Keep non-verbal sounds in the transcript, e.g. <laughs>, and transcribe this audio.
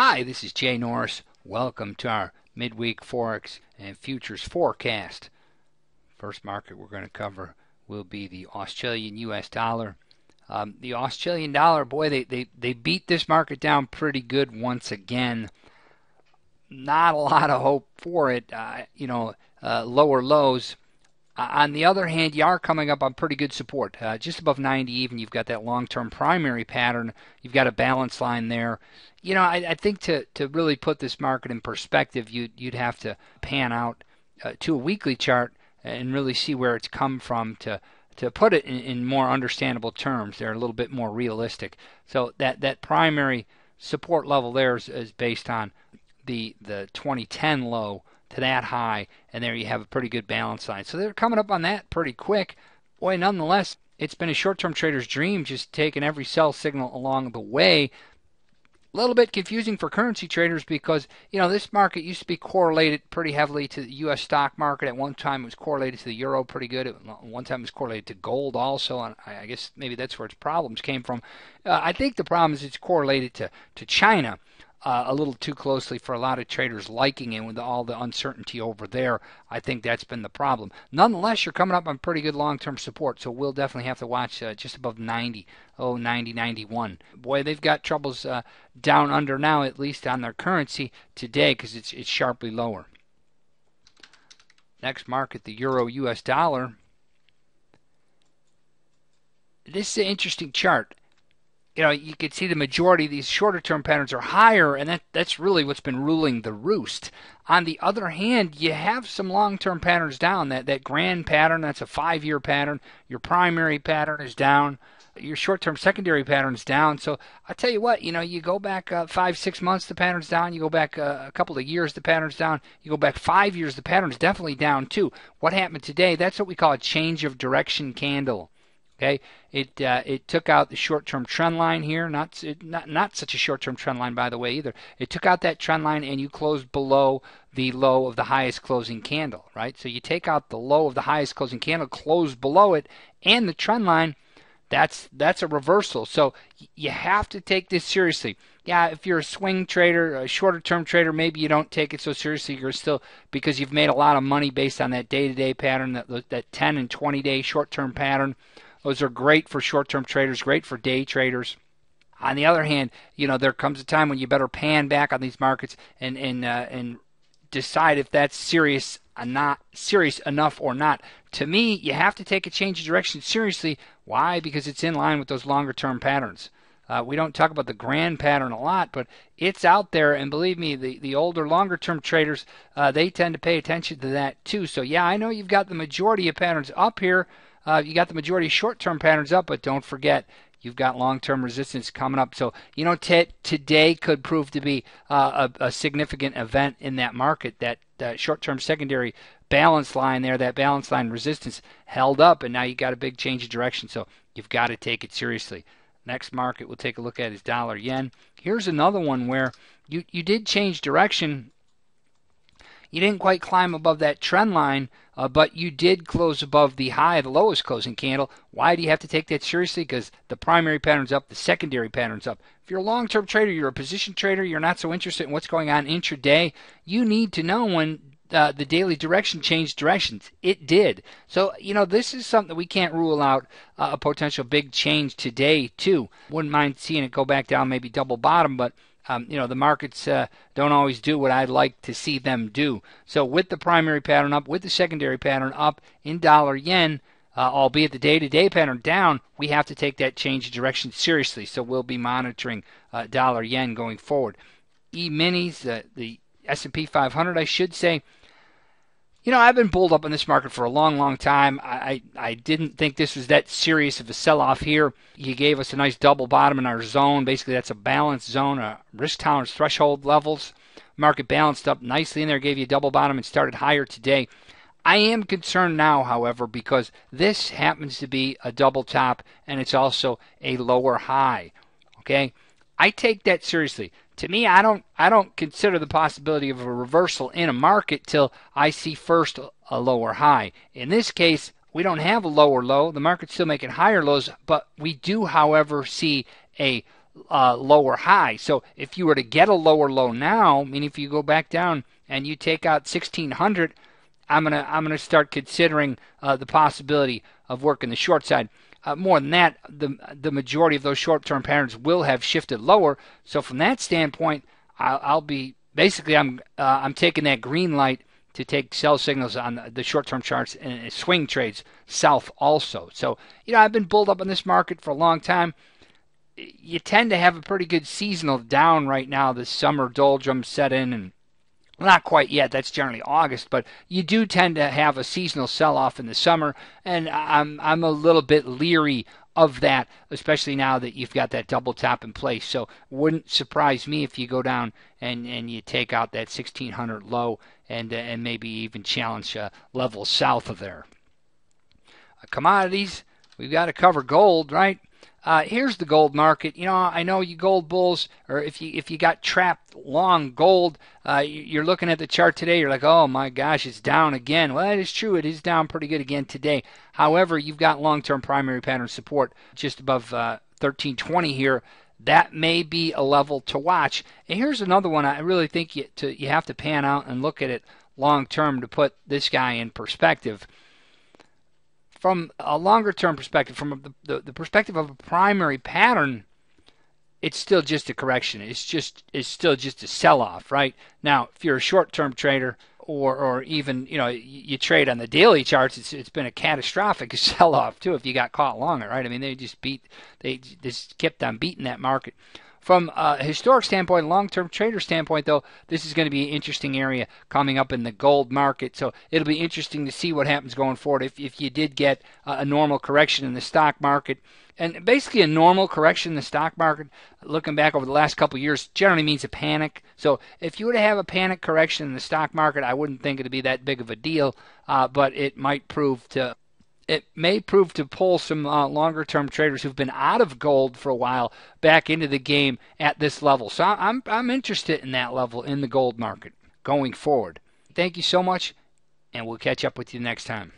Hi, this is Jay Norris. Welcome to our midweek Forex and futures forecast. First market we're going to cover will be the Australian US dollar. Um, the Australian dollar, boy, they, they, they beat this market down pretty good once again. Not a lot of hope for it. Uh, you know, uh, lower lows. Uh, on the other hand, you are coming up on pretty good support. Uh, just above 90 even, you've got that long-term primary pattern. You've got a balance line there. You know, I, I think to, to really put this market in perspective, you'd, you'd have to pan out uh, to a weekly chart and really see where it's come from to to put it in, in more understandable terms. They're a little bit more realistic. So that, that primary support level there is, is based on the the 2010 low to that high, and there you have a pretty good balance line. So they're coming up on that pretty quick. Boy, nonetheless, it's been a short-term trader's dream just taking every sell signal along the way. A little bit confusing for currency traders because you know this market used to be correlated pretty heavily to the U.S. stock market. At one time, it was correlated to the euro pretty good. At one time, it was correlated to gold also, and I guess maybe that's where its problems came from. Uh, I think the problem is it's correlated to to China uh, a little too closely for a lot of traders liking it with all the uncertainty over there. I think that's been the problem. Nonetheless, you're coming up on pretty good long-term support, so we'll definitely have to watch uh, just above 90, oh 90, 91. Boy, they've got troubles uh, down under now, at least on their currency today, because it's it's sharply lower. Next market, the euro U.S. dollar. This is an interesting chart you know, you can see the majority of these shorter term patterns are higher, and that, that's really what's been ruling the roost. On the other hand, you have some long term patterns down. That, that grand pattern, that's a five year pattern. Your primary pattern is down. Your short term secondary pattern is down. So I tell you what, you know, you go back uh, five, six months, the pattern's down. You go back uh, a couple of years, the pattern's down. You go back five years, the pattern's definitely down too. What happened today? That's what we call a change of direction candle. Okay, it uh, it took out the short-term trend line here, not not not such a short-term trend line by the way either. It took out that trend line and you closed below the low of the highest closing candle, right? So you take out the low of the highest closing candle, close below it, and the trend line. That's that's a reversal. So you have to take this seriously. Yeah, if you're a swing trader, a shorter term trader, maybe you don't take it so seriously. You're still because you've made a lot of money based on that day-to-day pattern, that that 10 and 20 day short-term pattern. Those are great for short term traders, great for day traders. On the other hand, you know there comes a time when you better pan back on these markets and and uh, and decide if that's serious not serious enough or not. To me, you have to take a change of direction seriously. Why? Because it's in line with those longer term patterns. Uh, we don't talk about the grand pattern a lot, but it's out there, and believe me, the, the older, longer term traders, uh, they tend to pay attention to that too. So, yeah, I know you've got the majority of patterns up here, uh, you got the majority of short-term patterns up, but don't forget you've got long-term resistance coming up. So you know, t- today could prove to be uh, a, a, significant event in that market. That, that short-term secondary balance line there, that balance line resistance held up, and now you got a big change of direction. So you've got to take it seriously. Next market we'll take a look at is dollar yen. Here's another one where you you did change direction you didn't quite climb above that trend line, uh, but you did close above the high, the lowest closing candle. Why do you have to take that seriously? Because the primary pattern's up, the secondary pattern's up. If you're a long term trader, you're a position trader, you're not so interested in what's going on intraday, you need to know when uh, the daily direction changed directions. It did. So, you know, this is something that we can't rule out uh, a potential big change today, too. Wouldn't mind seeing it go back down, maybe double bottom, but um, you know the markets uh, don't always do what I'd like to see them do. So with the primary pattern up, with the secondary pattern up in dollar yen, uh, albeit the day-to-day pattern down, we have to take that change of direction seriously. So we'll be monitoring uh, dollar yen going forward. E-minis, uh, the S&P 500, I should say, you know, I've been bulled up in this market for a long, long time. I, I, didn't think this was that serious of a sell off here. You gave us a nice double bottom in our zone. Basically, that's a balanced zone, a risk tolerance threshold levels. Market balanced up nicely in there, gave you a double bottom and started higher today. I am concerned now, however, because this happens to be a double top and it's also a lower high. Okay? I take that seriously to me, I don't I don't consider the possibility of a reversal in a market till I see first a lower high. In this case, we don't have a lower low. The market's still making higher lows, but we do, however, see a uh, lower high. So if you were to get a lower low now, I meaning if you go back down and you take out 1600, I'm gonna I'm gonna start considering uh, the possibility of working the short side. Uh, more than that, the the majority of those short-term patterns will have shifted lower. So from that standpoint, I'll, I'll be basically I'm uh, I'm taking that green light to take sell signals on the short-term charts and swing trades south also. So you know I've been bulled up in this market for a long time. You tend to have a pretty good seasonal down right now. The summer doldrums set in and not quite yet. That's generally August, but you do tend to have a seasonal sell-off in the summer, and I'm I'm a little bit leery of that, especially now that you've got that double top in place. So wouldn't surprise me if you go down and and you take out that 1600 low and uh, and maybe even challenge uh, levels south of there. Uh, commodities, we've got to cover gold, right? Uh, here's the gold market. You know, I know you gold bulls, or if you if you got trapped long gold, uh, you're looking at the chart today. You're like, oh my gosh, it's down again. Well, that is true. It is down pretty good again today. However, you've got long-term primary pattern support just above uh, 1320 here. That may be a level to watch. And here's another one. I really think you to you have to pan out and look at it long term to put this guy in perspective from a longer term perspective, from the, the, the, perspective of a primary pattern, it's still just a correction. It's just it's still just a sell off, right? Now, if you're a short term trader or or even you know you, you, trade on the daily charts, it's it's been a catastrophic <laughs> sell off too. If you got caught longer, right? I mean, they just beat they just kept on beating that market. From a historic standpoint, long-term trader standpoint, though, this is going to be an interesting area coming up in the gold market. So it'll be interesting to see what happens going forward. If if you did get a normal correction in the stock market, and basically a normal correction in the stock market, looking back over the last couple years, generally means a panic. So if you were to have a panic correction in the stock market, I wouldn't think it'd be that big of a deal, uh, but it might prove to it may prove to pull some uh, longer term traders who've been out of gold for a while back into the game at this level. So I'm, I'm interested in that level in the gold market going forward. Thank you so much, and we'll catch up with you next time.